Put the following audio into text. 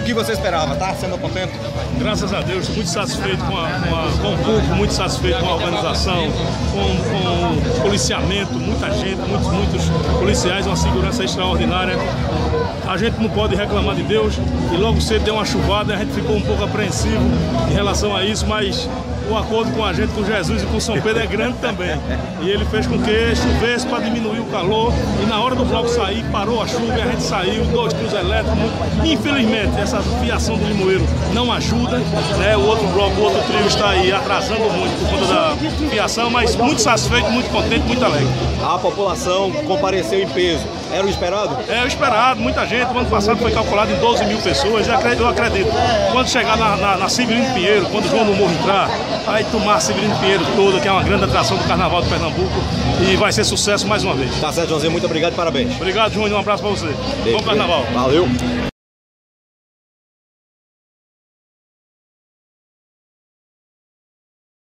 o que você esperava, tá sendo contente? Graças a Deus, muito satisfeito com, a, com, a, com o público, muito satisfeito com a organização, com, com o policiamento, muita gente, muitos, muitos policiais, uma segurança extraordinária. A gente não pode reclamar de Deus e logo cedo deu uma chuvada, a gente ficou um pouco apreensivo em relação a isso, mas o acordo com a gente, com Jesus e com São Pedro é grande também. E ele fez com que chovesse para diminuir o calor. E na hora do bloco sair, parou a chuva e a gente saiu, dois trios elétricos. Infelizmente, essa fiação do limoeiro não ajuda. Né? O outro bloco, o outro trio está aí atrasando muito por conta da fiação, mas muito satisfeito, muito contente, muito alegre. A população compareceu em peso. Era o esperado? É o esperado, muita gente. O ano passado foi calculado em 12 mil pessoas. Eu acredito. Quando chegar na, na, na Pinheiro, quando o João do Morro entrar, vai tomar Severino Pinheiro toda, que é uma grande atração do Carnaval de Pernambuco. E vai ser sucesso mais uma vez. Tá certo, Joãozinho. Muito obrigado e parabéns. Obrigado, Júnior. Um abraço para você. Bom Carnaval. Valeu.